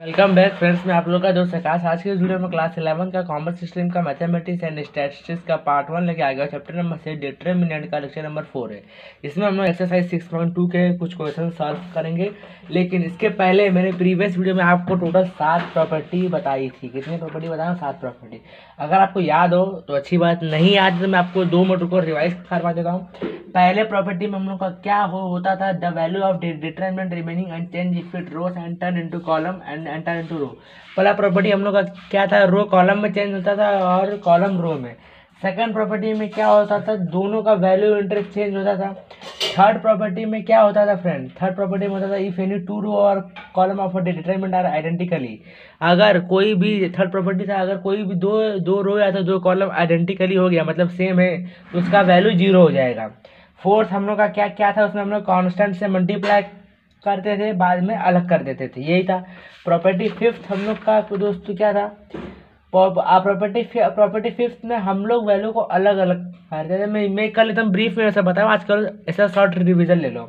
Welcome back friends मैं आप लोग का दोस्त आकाश। आज के वीडियो में क्लास 11 का कॉमर्स स्ट्रीम का मैथमेटिक्स एंड स्टैटिस्टिक्स का पार्ट वन लेके आ गया चैप्टर नंबर से डिटर्मिनेंट का लेक्चर नंबर फोर है। इसमें हम लोग एक्सरसाइज 6.2 के कुछ क्वेश्चन सॉल्व करेंगे। लेकिन इसके पहले मैंने प्रीवियस वीडियो में आपको टोटल सात प्रॉपर्टी बताई थी। कितनी प्रॉपर्टी बताया सात प्रॉपर्टी अगर आपको याद हो तो अच्छी बात नहीं याद तो मैं आपको दो मोटर को रिवाइज करवा देता हूँ। पहले प्रॉपर्टी में हम लोग का क्या हो, होता था? The value of determinant remaining and change if it rows and turn into column and enter into row पहला प्रॉपर्टी हम लोग का क्या था? रो कॉलम में चेंज होता था और कॉलम रो में। सेकंड प्रॉपर्टी में क्या होता था? दोनों का वैल्यू इंटरचेंज होता था। थर्ड प्रॉपर्टी में क्या होता था फ्रेंड थर्ड प्रॉपर्टी में होता था इफ़ एनी टू रो और column of determinant are identically अगर कोई भी थर्ड प्रॉपर्टी था, अगर कोई भी दो दो रो या तो दो कॉलम आइडेंटिकली हो गया मतलब सेम है तो उसका वैल्यू ज़ीरो हो जाएगा। फोर्थ हम लोग का क्या क्या था? उसमें हम लोग कॉन्स्टेंट से मल्टीप्लाई करते थे, बाद में अलग कर देते थे। यही था। प्रॉपर्टी फिफ्थ हम लोग का तो दोस्तों क्या था? प्रॉपर्टी प्रॉपर्टी फिफ्थ में हम लोग वैल्यू को अलग अलग करते थे। मैं मैं कल एकदम ब्रीफ में ऐसा बताऊँ आजकल ऐसा शॉर्ट रिविजन ले लो।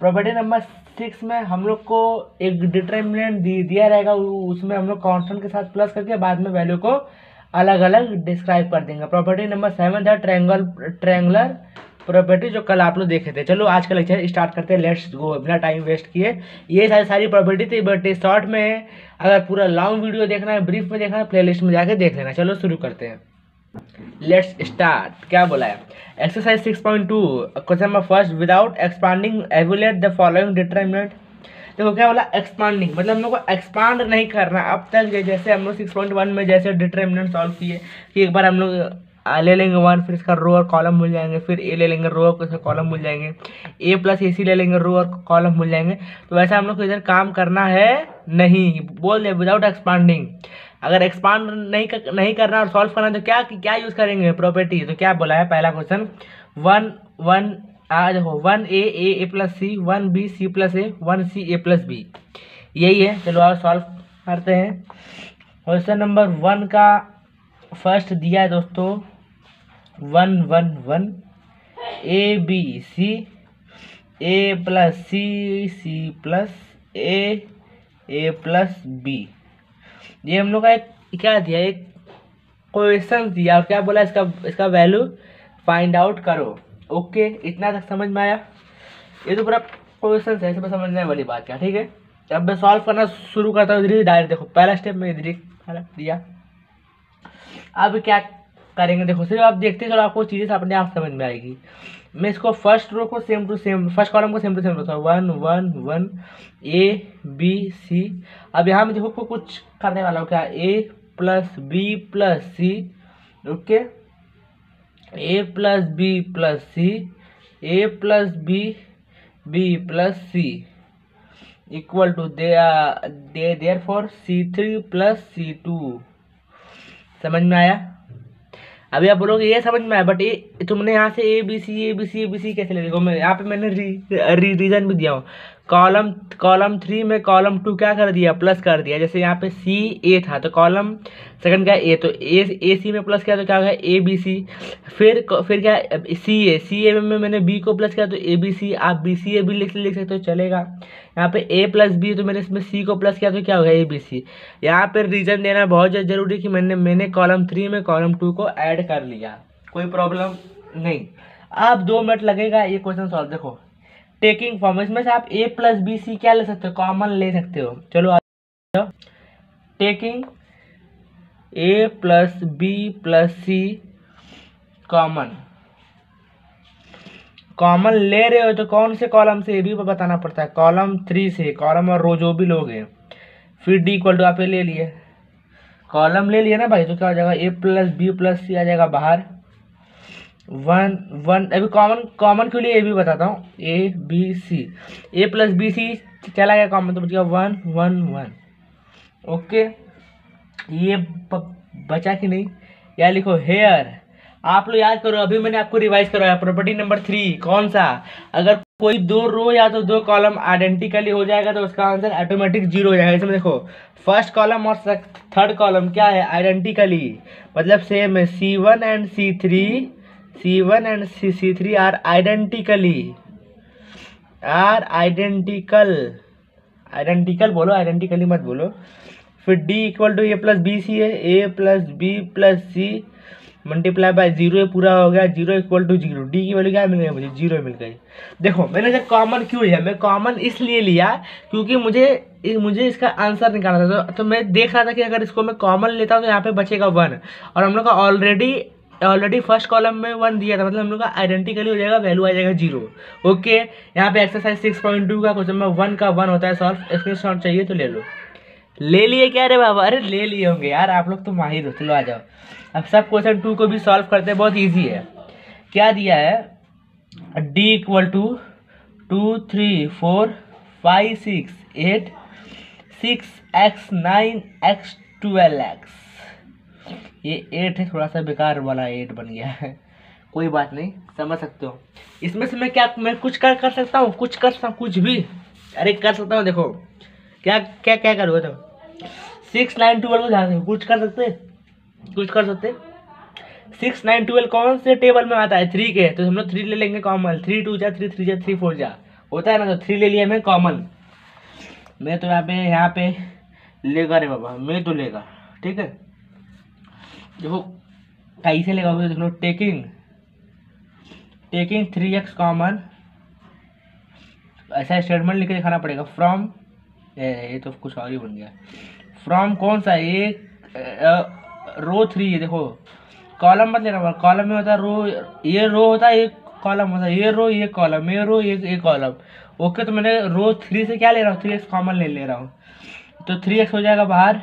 प्रॉपर्टी नंबर सिक्स में हम लोग को एक डिटर्मिनेंट दिया रहेगा उसमें हम लोग कॉन्स्टेंट के साथ प्लस करके बाद में वैल्यू को अलग अलग डिस्क्राइब कर देंगे। प्रॉपर्टी नंबर सेवन था ट्रैंगल ट्रैंगुलर प्रॉपर्टी जो कल आप लोग देखे थे, चलो आज का लेक्चर स्टार्ट करते हैं। लेट्स गो बिना टाइम वेस्ट किए। ये सारी सारी प्रॉपर्टी थी बट शॉर्ट में है। अगर पूरा लॉन्ग वीडियो देखना है ब्रीफ में देखना है प्लेलिस्ट में जाके देख लेना। चलो शुरू करते हैं। लेट्स स्टार्ट क्या बोला है? Exercise six point two question number first without expanding evaluate the following determinant देखो, क्या बोला? एक्सपांडिंग मतलब हम लोग को एक्सपांड नहीं करना। अब तक जैसे हम लोग सिक्स पॉइंट वन में जैसे डिटर्मिनेंट सॉल्व किए, कि एक बार हम लोग ले लेंगे वन फिर इसका रो और कॉलम मिल जाएँगे फिर ए ले लेंगे रो और इसका कॉलम मिल जाएँगे। ए प्लस ए सी ले लेंगे रो और कॉलम मिल जाएँगे। तो वैसा हम लोग को इधर काम करना है नहीं बोल दे विदाउट एक्सपांडिंग अगर एक्सपांड नहीं कर, नहीं करना और सॉल्व करना तो क्या क्या यूज़ करेंगे? प्रॉपर्टी तो क्या बोला है पहला क्वेश्चन वन वन आ देखो one A A A plus C one B C plus A one C A plus B यही है चलो आप सॉल्व करते हैं। क्वेश्चन नंबर वन का फ़र्स्ट दिया है दोस्तों। One one one. A B C A plus C C plus A A plus B ये हम लोग का एक, क्या दिया? एक क्वेश्चन दिया। और क्या बोला इसका इसका वैल्यू फाइंड आउट करो। ओके इतना तक समझ में आया? ये तो पूरा क्वेश्चन है इसमें समझने वाली बात क्या, ठीक है? अब मैं सॉल्व करना शुरू करता हूँ। धीरे डायरेक्ट देखो। पहला स्टेप में धीरे दिया। अब क्या करेंगे। देखो, सिर्फ़ आप देखते चलो आपको चीज़ें अपने आप समझ में आएगी। मैं इसको फ़र्स्ट रो को same to same first column को सेम टू सेम रखता हूँ। One one one A B C अब यहाँ में देखो को कुछ करने वाला हूँ। क्या? A plus B plus C okay A plus B plus C A plus B B plus C equal to there there therefore C three plus C two समझ में आया? अभी आप बोलोगे ये समझ में आया बट ये तुमने यहाँ से A B C A B C A B C कैसे ले देखो मैं यहाँ पे मैंने री, री, रीजन भी दिया हूँ कॉलम कॉलम थ्री में कॉलम टू क्या कर दिया? प्लस कर दिया। जैसे यहाँ पे सी ए था तो कॉलम सेकंड क्या? ए तो ए ए सी में प्लस किया तो क्या हो गया? ए बी सी फिर फिर क्या? सी ए सी ए में मैंने बी को प्लस किया तो ए बी सी आप बी सी ए भी लिख लिख सकते हो, चलेगा। यहाँ पे ए प्लस बी तो मैंने इसमें सी को प्लस किया तो क्या हो गया? ए बी सी यहाँ पर रीज़न देना बहुत ज़रूरी कि मैंने मैंने कॉलम थ्री में कॉलम टू को ऐड कर लिया। कोई प्रॉब्लम नहीं। आप दो मिनट लगेगा, ये क्वेश्चन सॉल्व देखो। टेकिंग फॉर्म इसमें से आप ए प्लस बी सी क्या ले सकते हो? कॉमन ले सकते हो। चलो taking A plus B plus C common common ले रहे हो तो कौन से कॉलम से? ये भी बताना पड़ता है। कॉलम थ्री से। कॉलम और रो जो भी लोग फिर डी इक्वल टू आप ले लिए। कॉलम ले लिया ना भाई तो क्या हो जाएगा? A plus B plus C आ जाएगा बाहर। वन वन, अभी कॉमन कॉमन के लिए ए भी बताता हूँ। A B C A plus B C चला गया कॉमन तो बच गया वन वन वन ओके ये बचा कि नहीं? या लिखो हेयर आप लोग याद करो, अभी मैंने आपको रिवाइज करवाया प्रॉपर्टी नंबर थ्री कौन सा? अगर कोई दो रो या तो दो कॉलम आइडेंटिकली हो जाएगा तो उसका आंसर ऑटोमेटिक ज़ीरो हो जाएगा। इसमें देखो फ़र्स्ट कॉलम और थर्ड कॉलम क्या है? आइडेंटिकली मतलब सेम है C one and C three C one and C C three are identically are identical identical बोलो आइडेंटिकली मत बोलो. फिर D equal to A plus B C है. A plus B plus C multiply by zero पूरा हो गया. Zero equal to zero D की value क्या मिल गई मुझे? ज़ीरो मिल गई. देखो मैंने जब कॉमन क्यों लिया? मैं कॉमन इसलिए लिया क्योंकि मुझे मुझे इसका आंसर निकालना था। तो, तो मैं देख रहा था कि अगर इसको मैं कॉमन लेता हूँ तो यहाँ पे बचेगा वन और हम लोग का ऑलरेडी ऑलरेडी फ़र्स्ट कॉलम में वन दिया था मतलब हम लोग का आइडेंटिकली हो जाएगा वैल्यू आ जाएगा ज़ीरो ओके यहाँ पे एक्सरसाइज सिक्स पॉइंट टू का क्वेश्चन में वन का वन होता है सॉल्व स्क्रीन शॉट चाहिए तो ले लो. ले लिए क्या रे बाबा? अरे ले लिए होंगे यार, आप लोग तो माहिर हो, चलो आ जाओ. अब सब क्वेश्चन टू को भी सॉल्व करते हैं, बहुत ईजी है. क्या दिया है? D equal to two three four five six eight six X nine X twelve X ये एट है, थोड़ा सा बेकार वाला एट बन गया है। कोई बात नहीं, समझ सकते हो। इसमें से मैं क्या, मैं कुछ कर कर सकता हूँ? कुछ कर सकता हूँ, कुछ भी। अरे, कर सकता हूँ, देखो। क्या क्या क्या करोगे तो सिक्स नाइन ट्वेल्व को ध्यान कुछ कर सकते? कुछ कर सकते? सिक्स नाइन ट्वेल्व कौन से टेबल में आता है? थ्री के। तो हम लोग थ्री ले लेंगे कॉमन थ्री टू जा थ्री थ्री जा थ्री फोर जा। होता है ना तो थ्री ले लिया मैं कॉमन मैं तो यहाँ पे यहाँ पे लेगा रे बाबा। मैं तो लेगा। ठीक है? देखो कैसे लगाओगे देख लो taking taking three X common ऐसा स्टेटमेंट लिख के दिखाना पड़ेगा। फ्रॉम ये तो कुछ और ही बन गया। फ्रॉम कौन सा? एक रो थ्री है देखो। कॉलम मत लेना कॉलम में होता है रो ये रो होता है, एक कॉलम होता है, ये रो ये कॉलम ये रो ये एक कॉलम ओके तो मैंने रो थ्री से क्या ले रहा हूँ? थ्री एक्स कॉमन ले ले रहा हूँ। तो थ्री एक्स हो जाएगा बाहर।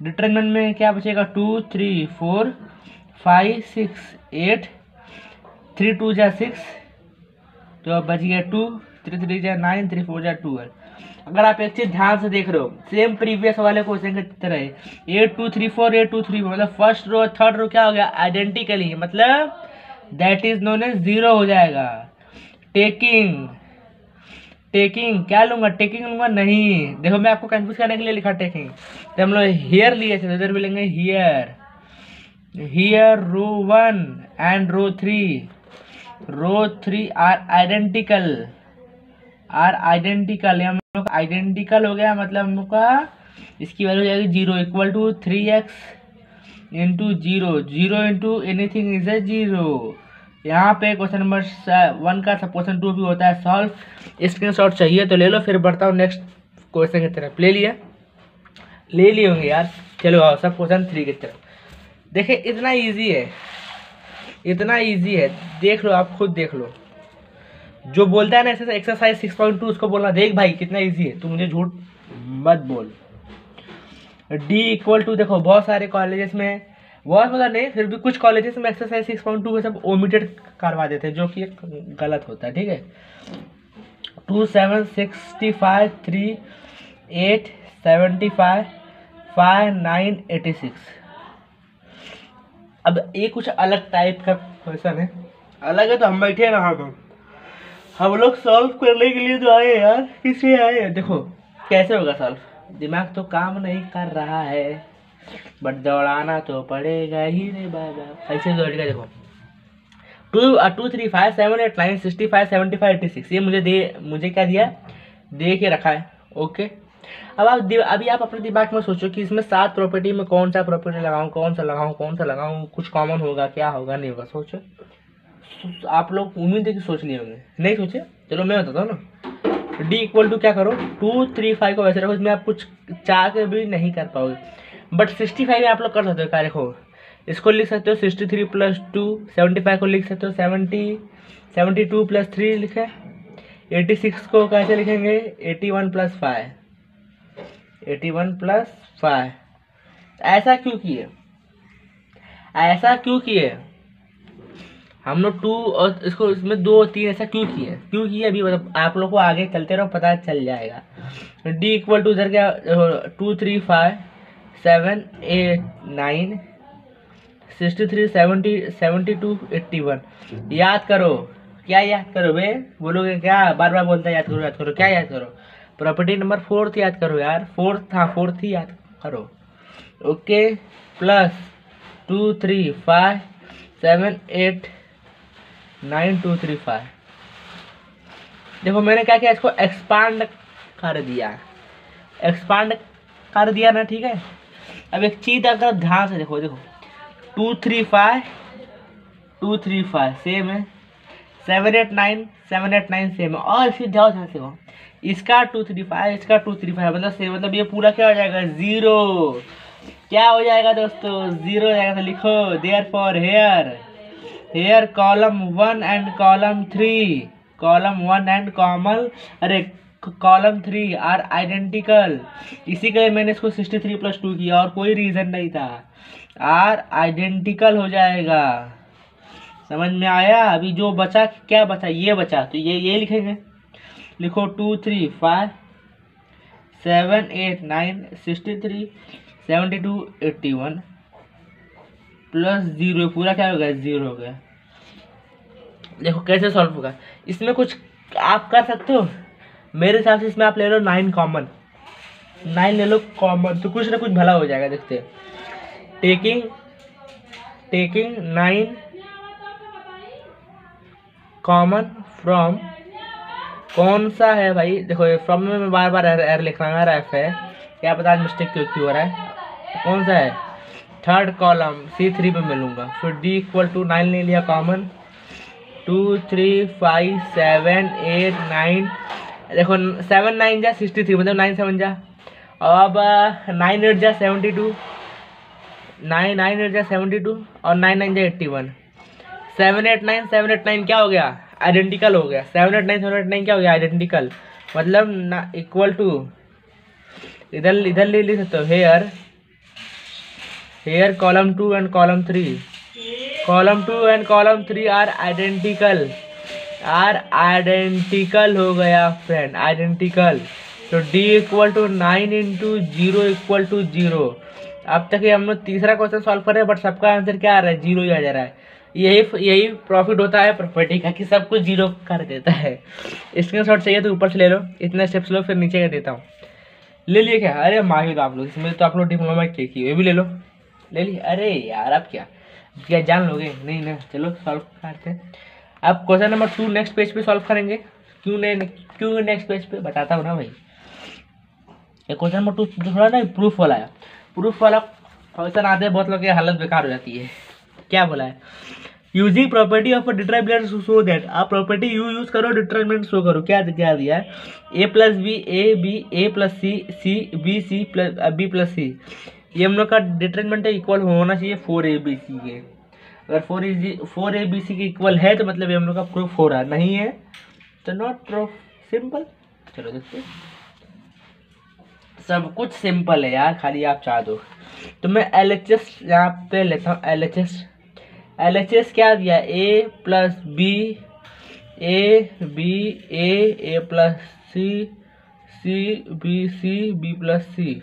डिटर्मिनेंट में क्या बचेगा? Two, three, four, five, six, eight, three, two जा सिक्स तो अब बच गया टू, थ्री थ्री जा नाइन, थ्री, फोर जा ट्वेल्व अगर आप एक चीज़ ध्यान से देख रहे हो सेम प्रीवियस वाले क्वेश्चन की तरह eight two, three, four eight two, three four मतलब फ़र्स्ट रो थर्ड रो क्या हो गया? आइडेंटिकली मतलब that is known as zero हो जाएगा। टेकिंग टेकिंग क्या लूँगा? टेकिंग लूँगा नहीं। देखो, मैं आपको कंफ्यूज करने के लिए लिखा टेकिंग तो हम लोग हियर लिए थे, इधर भी लेंगे here here row one and row three row three are identical are identical हम लोग आइडेंटिकल हो गया मतलब हम लोग का इसकी वैल्यू हो जाएगी zero equal to three X into zero zero into anything is a zero यहाँ पे क्वेश्चन नंबर वन का सब क्वेश्चन टू भी होता है. सॉल्व स्क्रीन शॉट चाहिए तो ले लो, फिर बढ़ता हूँ नेक्स्ट क्वेश्चन की तरफ़. ले लिया ले लिए होंगे यार. चलो आओ, सब क्वेश्चन थ्री की तरफ़. देखिए इतना इजी है. इतना इजी है. देख लो, आप खुद देख लो. जो बोलता है ना ऐसे एक्सरसाइज सिक्स पॉइंट टू उसको बोलना, देख भाई, कितना इजी है. तू मुझे झूठ मत बोल. डी इक्वल टू देखो, बहुत सारे कॉलेजेस में बहुत मतलब नहीं, फिर भी कुछ कॉलेजेस में एक्सरसाइज सिक्स पॉइंट टू में सब ओमिटेड करवा देते हैं, जो कि गलत होता है, ठीक है? Two seven sixty five three eight seventy five five nine eighty six अब ये कुछ अलग टाइप का क्वेश्चन है। अलग है तो हम बैठे रहा हम हम लोग सॉल्व करने के लिए तो आए यार किसलिए आए देखो, कैसे होगा सॉल्व दिमाग तो काम नहीं कर रहा है। बट दौड़ाना तो पड़ेगा ही रे बाबा। ऐसे दौड़ेगा, देखो। Two two three five seven eight nine sixty five seventy five eighty six ये मुझे दे, मुझे क्या दिया? दे के रखा है। ओके अब आप अभी आप अपने दिमाग में सोचो कि इसमें सात प्रॉपर्टी में कौन सा प्रॉपर्टी लगाऊँ, कौन सा लगाऊँ, कौन सा लगाऊँ, कुछ कॉमन होगा, क्या होगा, नहीं होगा, सोचो। आप लोग उम्मीद है कि सोच लिए होंगे। नहीं सोचे? चलो, मैं बताता हूँ ना। डी इक्वल टू क्या करो? टू थ्री फाइव को वैसे रखो, इसमें आप कुछ चाह के भी नहीं कर पाओगे। बट सिक्सटी फाइव में आप लोग कर सकते हो क्या देखो इसको लिख सकते हो sixty three plus two seventy five को लिख सकते हो seventy seventy two plus three लिखे। एटी सिक्स को कैसे लिखेंगे? Eighty one plus five eighty one plus five ऐसा क्यों किए? ऐसा क्यों किए? हम लोग टू और इसको इसमें दो तीन ऐसा क्यों किए? क्यों किए? अभी मतलब आप लोग को आगे चलते रहो, पता चल जाएगा। डी इक्वल टू इधर क्या two three five seven eight nine sixty three seventy seventy two eighty one याद करो। क्या याद करो बे? बोलोगे क्या? बार बार बोलता है, याद करो याद करो। क्या याद करो? प्रॉपर्टी नंबर फोर्थ याद करो यार। फोर्थ हाँ फोर्थ ही याद करो। Okay plus two three five seven eight nine two three five देखो, मैंने क्या किया? इसको एक्सपांड कर दिया। एक्सपांड कर दिया ना, ठीक है? अब एक चीज़ अगर ध्यान से देखो देखो। Two three five two three five same है। Seven eight nine seven eight nine same है। और फिर ध्यान ध्यान से देखो। इसका टू थ्री फाइव इसका टू थ्री फाइव मतलब सेम मतलब ये पूरा क्या हो जाएगा? ज़ीरो क्या हो जाएगा दोस्तों? ज़ीरो हो जाएगा तो लिखो therefore here here column one and column three column one and कॉमल अरे कॉलम थ्री आर आइडेंटिकल इसी के लिए मैंने इसको सिक्सटी थ्री प्लस टू किया और कोई रीज़न नहीं था। आर आइडेंटिकल हो जाएगा। समझ में आया? अभी जो बचा, क्या बचा? ये बचा। तो ये ये लिखेंगे। लिखो two three five seven eight nine sixty three seventy two eighty one plus zero पूरा क्या हो गया? ज़ीरो हो गया। देखो कैसे सॉल्व होगा। इसमें कुछ आप कर सकते हो? मेरे हिसाब से इसमें आप ले लो नाइन कॉमन नाइन ले लो कॉमन तो कुछ ना कुछ भला हो जाएगा देखते taking taking nine common from कौन सा है भाई? देखो फ्रॉम में मैं बार बार एर, लिख रहा हूँ एफ़ है। क्या पता आज मिस्टेक क्यों क्यों हो रहा है। कौन सा है? थर्ड कॉलम सी थ्री पे मिलूँगा। फिर डी इक्वल टू नाइन ले लिया common two three five seven eight nine देखो सेवन नाइन जा सिक्सटी थ्री मतलब नाइन सेवन जा। अब नाइन एट जा seventy two nine nine eight जा सेवेंटी टू और नाइन नाइन जा eighty one seven eight nine seven eight nine क्या हो गया? आइडेंटिकल हो गया। Seven eight nine seven eight nine क्या हो गया? आइडेंटिकल मतलब ना इक्वल टू इधर इधर ले ले सकते हो। Here here column two and column three column two and column three are identical are identical हो गया फ्रेंड आइडेंटिकल तो D equal to nine into zero equal to zero अब तक हम लोग तीसरा क्वेश्चन सॉल्व कर रहे हैं बट सबका आंसर क्या आ रहा है? ज़ीरो ही आ जा रहा है। यही यही प्रॉफिट होता है प्रॉपर्टी का, कि सब कुछ ज़ीरो कर देता है। स्क्रीन शॉट चाहिए तो ऊपर से ले लो। इतने स्टेप्स लो, फिर नीचे का देता हूँ। ले लिए क्या? अरे मांगे तो आप लोग। इसमें तो आप लोग डिप्लोमा के ये भी ले लो। ले ली अरे यार, अब क्या? क्या जान लोगे? नहीं ना चलो सॉल्व करते हैं। अब question number two next page पे सॉल्व करेंगे। क्यों नहीं क्यों नेक्स्ट पेज पे? बताता हूँ ना भाई। ये क्वेश्चन नंबर टू थोड़ा ना प्रूफ वाला है। प्रूफ वाला क्वेश्चन आते हैं, बहुत लोग की हालत बेकार हो जाती है। क्या बोला है? Using property of determinant show that आप प्रॉपर्टी यू यूज़ करो डिटर्मिनेंट शो करो। क्या क्या दिया है? A plus B A B A plus C C B C plus B plus C ये हम लोग का डिटर्मिनेंट इक्वल होना चाहिए फोर ए बी सी के। अगर four A four A B C के इक्वल है तो मतलब ये हम लोग का प्रूफ रहा है नहीं है। तो नॉट प्रूफ सिंपल चलो देखते सब कुछ सिंपल है यार, खाली आप चाह दो। तो मैं एल एच एस यहाँ पे लेता हूँ L H S L H S क्या दिया? A plus B A B A A plus C C B C B plus C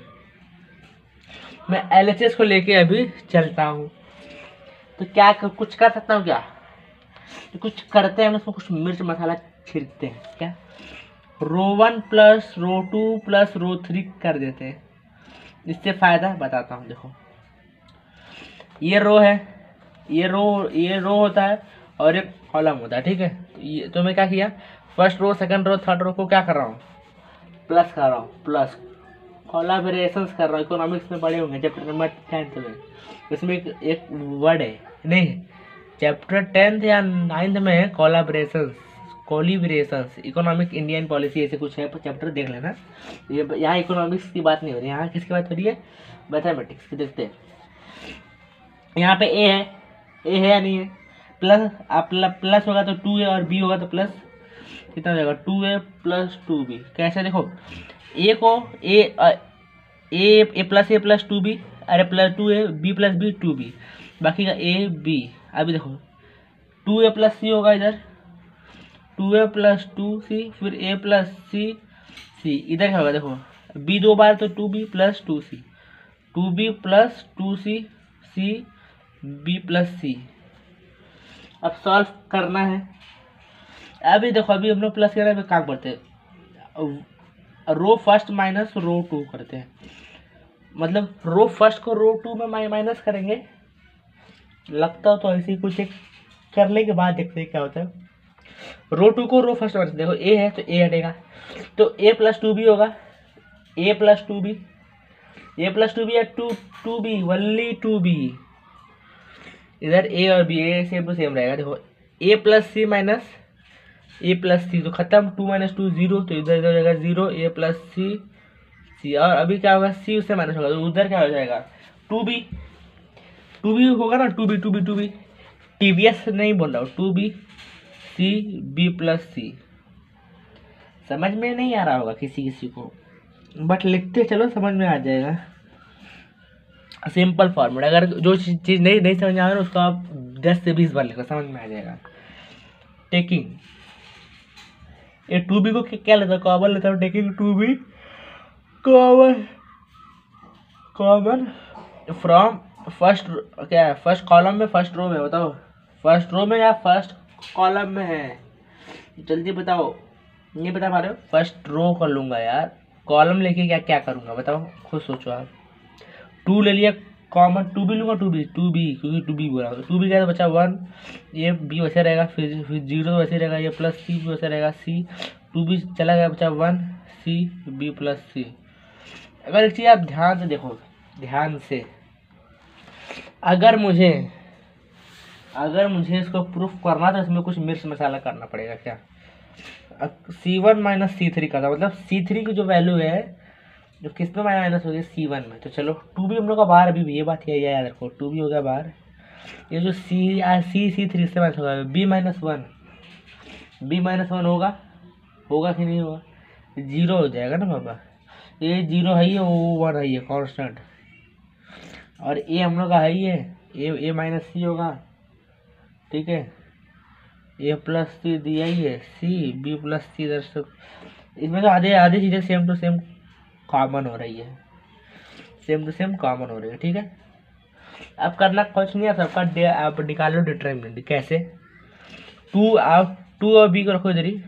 मैं एल एच एस को लेके अभी चलता हूँ। तो क्या कर, कुछ कर सकता हूँ क्या? तो कुछ करते हैं उसमें कुछ मिर्च मसाला छिड़कते हैं क्या? Row one plus row two plus row three कर देते हैं। इससे फ़ायदा बताता हूँ देखो। ये रो है ये रो ये रो होता है और एक कॉलम होता है ठीक है? ये तो मैं क्या किया? First row second row third row को क्या कर रहा हूँ? प्लस कर रहा हूँ प्लस कोलाबरेशन कर रहा हूँ इकोनॉमिक्स में पढ़े होंगे चैप्टर नंबर टेंथ में। इसमें एक, एक वर्ड है नहीं चैप्टर टेंथ या नाइन्थ में है collaboration calibration economic Indian policy ऐसे कुछ है चैप्टर देख लेना। ये यहाँ इकोनॉमिक्स की बात नहीं हो रही यहाँ किसकी बात हो रही है? मैथमेटिक्स की देखते हैं। यहाँ पे ए है ए है या नहीं है? प्लस आप प्लस होगा तो टू है और बी होगा तो प्लस कितना हो जाएगा? Two A plus two B कैसे देखो? ए को A A A plus A plus two B अरे plus two A B plus B two B बाकी का ए बी अभी देखो। टू ए प्लस सी होगा इधर। Two A plus two C फिर ए प्लस सी सी इधर क्या होगा देखो। बी दो बार तो two B plus two C two B plus two C C B plus C अब सॉल्व करना है। अभी देखो, अभी हम लोग प्लस करने काम करते हैं। Row first minus row two करते हैं। मतलब रो फ़र्स्ट को रो टू में माइनस करेंगे। लगता हो तो ऐसे ही कुछ एक करने के बाद देखते हैं क्या होता है। रो टू को रो फ़र्स्ट माइनस देखो ए है तो ए हटेगा। तो ए प्लस टू भी होगा। A plus two B A plus two B या two two B only two B इधर ए और B A same to same रहेगा। देखो A plus C minus A plus C तो खत्म टू माइनस टू ज़ीरो तो इधर इधर हो जाएगा ज़ीरो ए प्लस सी सी और अभी क्या होगा? सी उससे माइनस होगा तो उधर क्या हो जाएगा? टू बी टू बी होगा ना? Two B two B two B T V S नहीं बोल रहा हूँ two B C B plus C समझ में नहीं आ रहा होगा किसी किसी को बट लिखते चलो, समझ में आ जाएगा। सिंपल फॉर्मूला अगर जो चीज़ नहीं नहीं समझ में आ रहा उसको आप दस से बीस बार लिखो, समझ में आ जाएगा। टेकिंग ये टू बी को क्या लेता हूँ? कॉमन लेता हूँ। Taking two B common common from first क्या है? फ़र्स्ट कॉलम में फ़र्स्ट रो में बताओ। फ़र्स्ट रो में या फ़र्स्ट कॉलम में है? जल्दी बताओ। नहीं बता पा रहे हो? फ़र्स्ट रो कर लूँगा यार। कॉलम लेके क्या क्या करूँगा? बताओ। खुद सोचो आप। टू ले लिया कॉमन टू बी लूँगा टू बी टू बी क्योंकि टू बी बोला। टू बी क्या तो बचा वन ये बी वैसे रहेगा, फिर फिर ज़ीरो तो वैसे रहेगा, ये प्लस सी भी वैसे रहेगा सी टू बी चला गया बचा one C B plus C अगर एक चीज़ आप ध्यान से देखो, ध्यान से, अगर मुझे अगर मुझे इसको प्रूफ करना तो इसमें कुछ मिर्च मसाला करना पड़ेगा क्या? C one minus C three का था मतलब सी थ्री की जो वैल्यू है जो किसमें माइनस हो गया सी वन में। तो चलो टू भी हम लोग का बाहर अभी भी ये बात है याद रखो टू भी हो गया बाहर ये जो सी आ, सी सी थ्री से माइनस होगा B minus one B minus one होगा होगा कि नहीं होगा? ज़ीरो हो जाएगा ना बाबा। ये ज़ीरो है ही वो वन है ये कॉन्स्टेंट और ए हम लोग का है है ए ए माइनस सी होगा। ठीक है? ए प्लस सी दिया ही है सी बी प्लस सी। दर्शक इसमें तो आधे आधी चीज़ें सेम टू सेम कॉमन हो रही है। सेम टू सेम कॉमन हो रही है, ठीक है? अब करना कुछ नहीं है, सबका आप निकालो डिटर्मिनेंट कैसे? टू आप टू और बी को रखो इधर ही।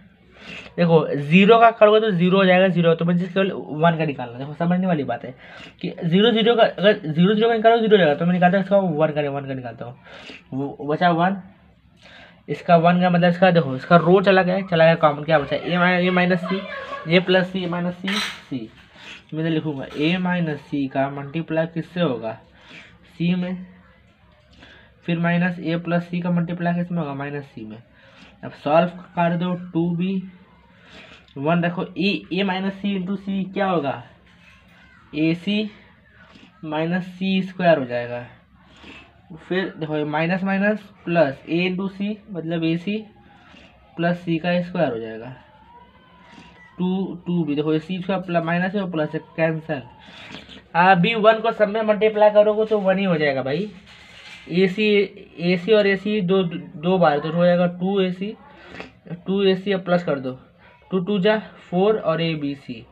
देखो ज़ीरो का करोगे तो ज़ीरो हो जाएगा ज़ीरो तो मुझे केवल वन का निकालना। देखो, समझने वाली बात है कि ज़ीरो ज़ीरो का, अगर ज़ीरो ज़ीरो का निकालो ज़ीरो हो जाएगा तो मैं निकालता हूँ इसका वन का वन का निकालता हूँ। बचा वन इसका वन का मतलब इसका, देखो, इसका रो चला गया चला गया कॉमन क्या बचा? A A minus C A plus C A minus C C मैं तो लिखूँगा ए माइनस सी का मल्टीप्लाई किससे होगा? सी में। फिर माइनस ए प्लस सी का मल्टीप्लाई किसमें होगा? माइनस सी में। अब सॉल्व कर दो टू बी वन रखो ए ए माइनस सी इंटू सी क्या होगा? ए सी माइनस सी स्क्वायर हो जाएगा। फिर देखो minus minus plus A into C मतलब ए सी प्लस सी का स्क्वायर हो जाएगा। टू टू भी। देखो सी का माइनस है और प्लस है कैंसल बी वन को सब में मल्टीप्लाई करोगे तो वन ही हो जाएगा भाई। ए सी ए सी और ए सी दो दो बार तो हो जाएगा टू ए सी टू ए सी अब प्लस कर दो। टू टू जा फोर और ए बी सी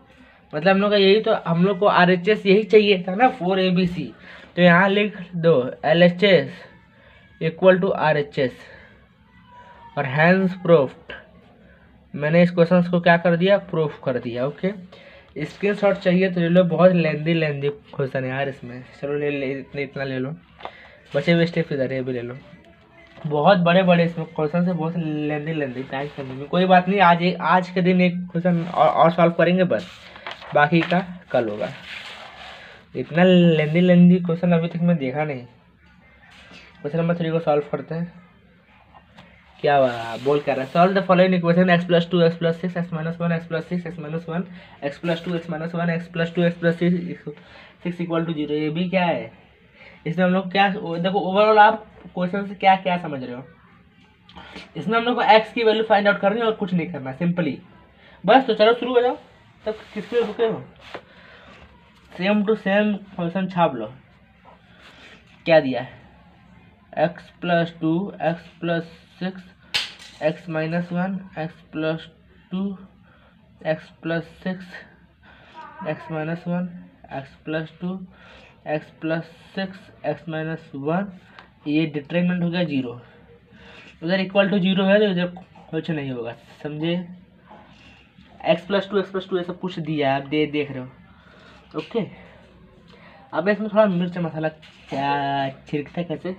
मतलब हम लोग का यही तो हम लोग को आर एच एस यही चाहिए था ना फोर ए बी सी तो यहाँ लिख दो L H S equal to R H S और हैंस प्रूफ्ड मैंने इस क्वेश्चन को क्या कर दिया? प्रूफ कर दिया ओके स्क्रीन शॉट चाहिए तो ले लो बहुत लेंदी लेंदी क्वेश्चन है यार इसमें। चलो ले ले इतने इतना ले लो। बचे हुए स्टेप इधर ये भी ले लो। बहुत बड़े बड़े इसमें क्वेश्चन से बहुत लेंदी लेंदी टाइम करने में। कोई बात नहीं आज एक आज के दिन एक क्वेश्चन और, और सॉल्व करेंगे बस। बाकी का कल होगा। इतना लेंदी लेंदी क्वेश्चन अभी तक मैं देखा नहीं। क्वेश्चन नंबर थ्री को सॉल्व करते हैं। क्या बोल कर रहा है? Solve the following equation x plus two x plus six x minus one x plus six x minus one x plus two x minus one x plus two x plus six equal to zero ये भी क्या है? इसमें हम लोग क्या, देखो overall आप क्वेश्चन से क्या क्या समझ रहे हो? इसमें हम लोग को एक्स की वैल्यू फाइंड आउट करनी है और कुछ नहीं करना सिंपली बस तो चलो शुरू हो जाओ। तब किसके रुके हो? सेम टू सेम फ़ंक्शन छाप लो। क्या दिया है? X plus two x plus six x minus one x plus two x plus six x minus one x plus two x plus six x minus one ये determinant हो गया zero उधर equal to zero है तो इधर कुछ नहीं होगा, समझे? X plus two x plus two ये सब कुछ दिया है, आप दे, देख रहे हो। ओके अब इसमें थोड़ा मिर्च मसाला क्या छिड़कता कैसे?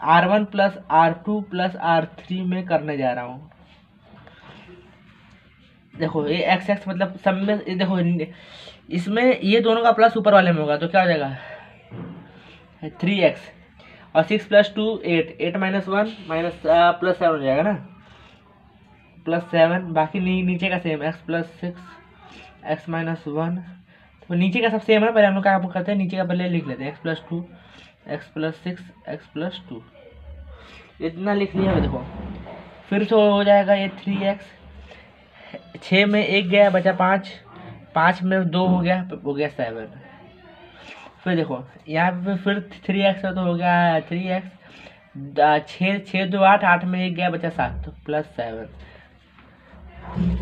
R one plus R two plus R three में करने जा रहा हूँ। देखो ये एक्स एक्स मतलब सब में देखो इसमें ये दोनों का प्लस ऊपर वाले में होगा तो क्या हो जाएगा? थ्री एक्स और six plus two eight eight minus one minus plus seven हो जाएगा ना? प्लस सेवन बाकी नी, नीचे का same x plus six x minus one तो नीचे का सब सेम है पहले हम लोग क्या करते हैं? नीचे का पहले लिख लेते हैं x plus two x plus six, x plus two. इतना लिख लिया देखो। फिर से हो जाएगा ये थ्री एक्स छः में एक गया, बचा पाँच। पाँच में दो हो गया हो गया सेवन फिर देखो, यहाँ पे फिर थ्री एक्स तो हो गया थ्री एक्स छः छः दो आठ आठ में एक गया, बचा सात तो प्लस सेवन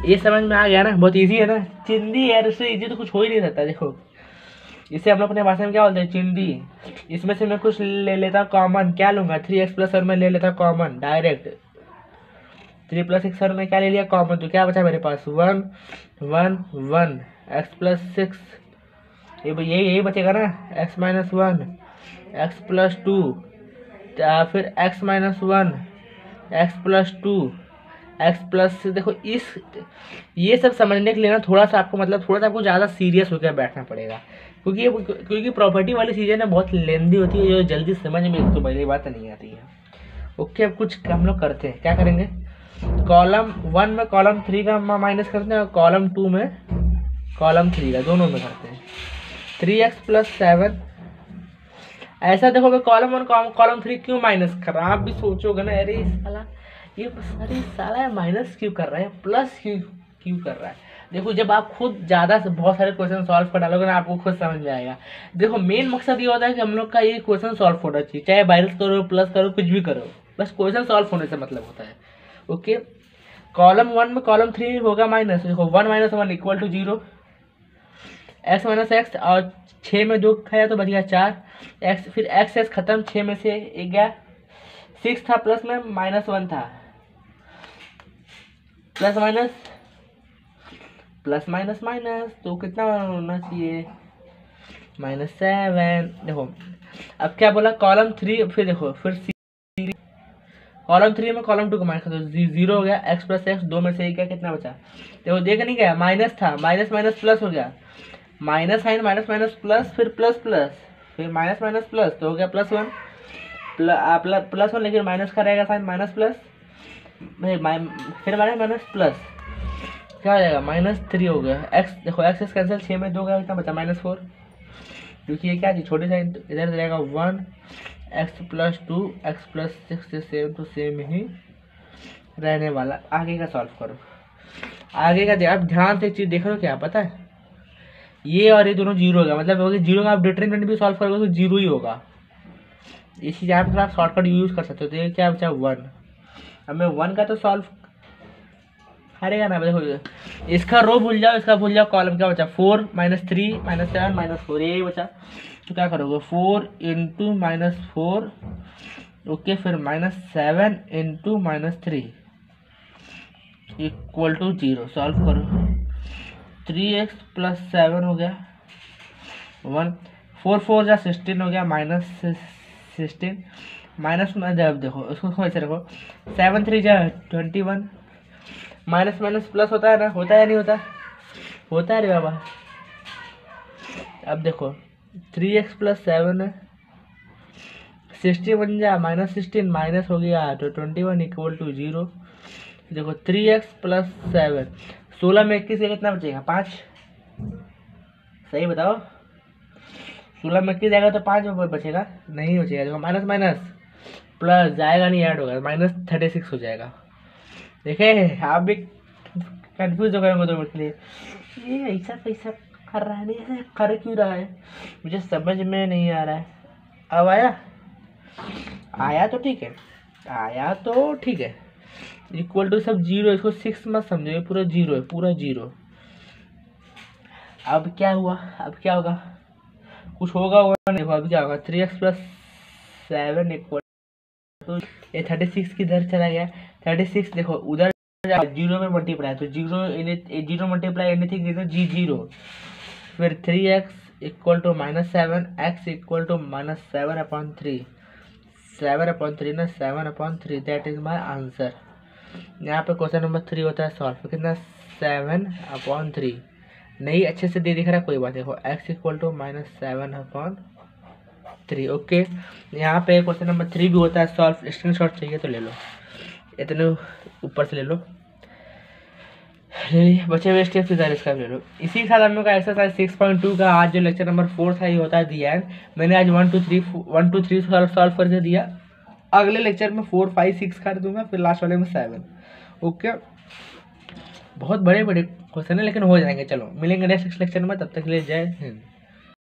ये समझ में आ गया ना? बहुत इजी है ना? चिंदी यार उससे इजी तो कुछ हो ही नहीं सकता, देखो। इसे हम लोग अपने भाषा में क्या बोलते हैं? चिंदी। इसमें से मैं कुछ ले लेता कॉमन क्या लूँगा? थ्री एक्स प्लस और मैं ले लेता common direct three plus six और मैं क्या ले लिया? कॉमन तो क्या बचा मेरे पास? One one one x plus six ये यही यही बचेगा ना? X minus one x plus two फिर x minus one x plus two x plus देखो, इस ये सब समझने के लिए ना थोड़ा सा आपको मतलब थोड़ा सा आपको ज़्यादा सीरियस होकर बैठना पड़ेगा। क्योंकि ये क्योंकि प्रॉपर्टी वाली चीज़ें ना बहुत लेंदी होती है, जो जल्दी समझ में तो पहली बात नहीं आती है। ओके अब कुछ हम लोग करते हैं। क्या करेंगे? कॉलम वन में कॉलम थ्री का माइनस करते हैं और कॉलम टू में कॉलम थ्री का, दोनों में करते हैं। थ्री एक्स प्लस सेवन ऐसा देखो मैं कॉलम वन कॉलम थ्री क्यों माइनस कर रहा आप भी सोचोगे ना, अरे साला, ये अरे साला माइनस क्यों कर रहा है? प्लस क्यों क्यों कर रहा है? देखो, जब आप खुद ज़्यादा से बहुत सारे क्वेश्चन सॉल्व कर डालोगे ना, आपको खुद समझ में आएगा। देखो मेन मकसद ये होता है कि हम लोग का ये क्वेश्चन सॉल्व होना चाहिए। चाहे माइनस करो प्लस करो, कुछ भी करो। बस क्वेश्चन सॉल्व होने से मतलब होता है। ओके कॉलम वन में कॉलम थ्री होगा माइनस देखो one minus one equal to zero x minus x और छः में दो खाया तो बच गया चार। एक्स फिर एक्स एक्स खत्म छः में से एक गया। सिक्स था प्लस में माइनस वन था। Plus minus plus minus minus तो कितना होना चाहिए? माइनस सेवन देखो, अब क्या बोला? कॉलम थ्री फिर देखो, फिर सी कॉलम थ्री में कॉलम टू को माइनस कर ज़ीरो हो गया एक्स प्लस एक्स दो में से एक कितना बचा? देखो, देख नहीं गया माइनस था माइनस माइनस प्लस हो गया। Minus sign minus minus plus फिर प्लस प्लस फिर माइनस माइनस प्लस तो हो गया प्लस वन प्लस वन लेकिन माइनस का रहेगा साइन माइनस प्लस फिर माइनस माइनस प्लस क्या हो जाएगा? माइनस थ्री हो गया। एक्स देखो एक्स एक्स कैंसिल छः में दो गया कितना बचा माइनस फोर। क्योंकि ये क्या चीज़ छोटे से इधर जाएगा one x plus two x plus six से सेम टू सेम ही रहने वाला। आगे का सॉल्व करो। आगे का आप ध्यान से एक चीज़ देख रहे हो क्या? पता है? ये और ये दोनों ज़ीरो होगा मतलब ज़ीरो का आप डिटरमिनेंट भी सॉल्व करोगे तो ज़ीरो ही होगा। इस चीज़ आप शॉर्टकट यूज़ कर सकते हो। तो ये क्या बचा? वन। अब मैं वन का तो सॉल्व हरेगा ना देखो, इसका रो भूल जाओ, इसका भूल जाओ कॉलम क्या बचा? Four minus three minus seven minus four यही बचा। तो क्या करोगे? Four into minus four okay फिर minus seven into minus three equal to zero solve करो। थ्री एक्स प्लस सेवन हो गया। वन फोर फोर या सिक्सटीन हो गया माइनस सिक्सटीन माइनस में जब देखो उसको ऐसे रखो। सेवन थ्री जा twenty one minus minus plus होता है ना? होता है नहीं होता? होता है रे बाबा। अब देखो थ्री एक्स प्लस सेवन है सिक्सटी बन जा माइनस सिक्सटीन माइनस हो गया तो twenty one equal to zero देखो थ्री एक्स प्लस सेवन सोलह में इक्कीस कितना बचेगा? पाँच। सही बताओ। सोलह में इक्कीस जाएगा तो पाँच में बचेगा? नहीं बचेगा। देखो माइनस माइनस प्लस जाएगा नहीं ऐड होगा। माइनस थर्टी सिक्स हो जाएगा। देखे, आप भी कंफ्यूज हो गए दो मिनट के लिए। ये ऐसा कैसा कर रहा है नहीं ऐसा कर क्यों रहा है? मुझे समझ में नहीं आ रहा है। अब आया? आया तो ठीक है। आया तो ठीक है। इक्वल टू सब ज़ीरो इसको सिक्स मत समझो, ये पूरा ज़ीरो है, पूरा ज़ीरो अब क्या हुआ? अब क्या होगा? कुछ होगा होगा नहीं होगा, अब क्या होगा? Three x plus seven equal तो ये थर्टी सिक्स किधर चला गया? थर्टी सिक्स, देखो, उधर ज़ीरो में मल्टीप्लाई तो zero zero multiply anything is ji zero फिर three x equal to minus seven x equal to minus seven upon three seven upon three ना seven upon three that is my answer यहाँ पे question number three होता है solve कितना? Seven upon three नहीं, अच्छे से दे दिख रहा है, कोई बात देखो x equal to minus seven upon three okay यहाँ पे क्वेश्चन नंबर थ्री भी होता है सॉल्व स्क्रीन चाहिए तो ले लो। इतने ऊपर से ले लो। ले लीजिए बचे हुए स्टेप फिर इसका ले लो। इसी के साथ हम लोग का एक्सरसाइज सिक्स पॉइंट टू का आज जो लेक्चर नंबर फोर था, ये होता है दिया है मैंने आज one two three one two three solve solve करके दिया। अगले लेक्चर में फोर फाइव सिक्स कर दूँगा, फिर लास्ट वाले में सेवन ओके बहुत बड़े बड़े क्वेश्चन है, लेकिन हो जाएँगे। चलो, मिलेंगे नेक्स्ट लेक्चर में, तब तक के लिए जय हिंद।